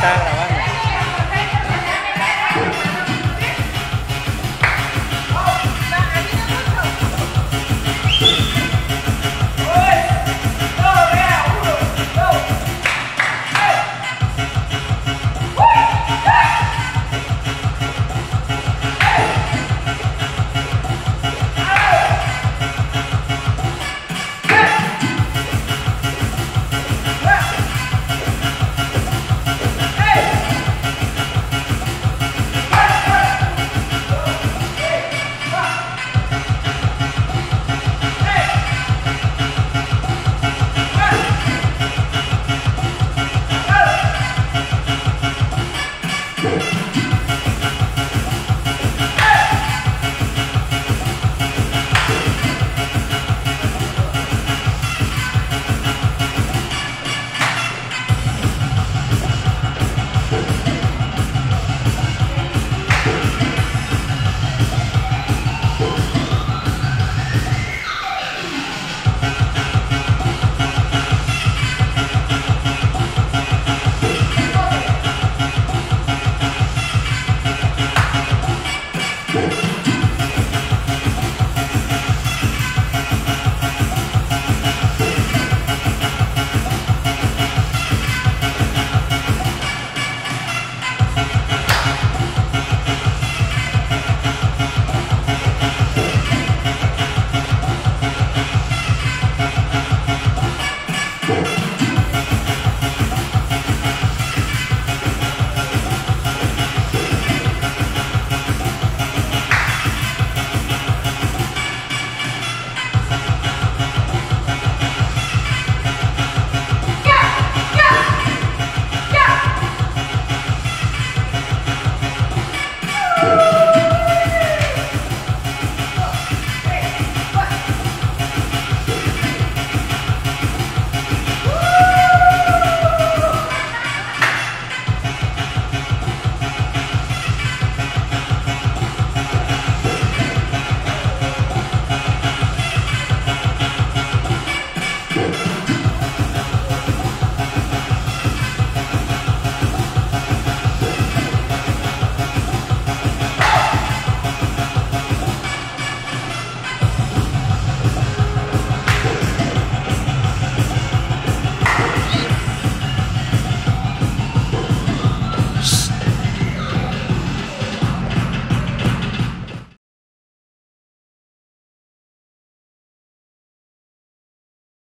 ta là Thank.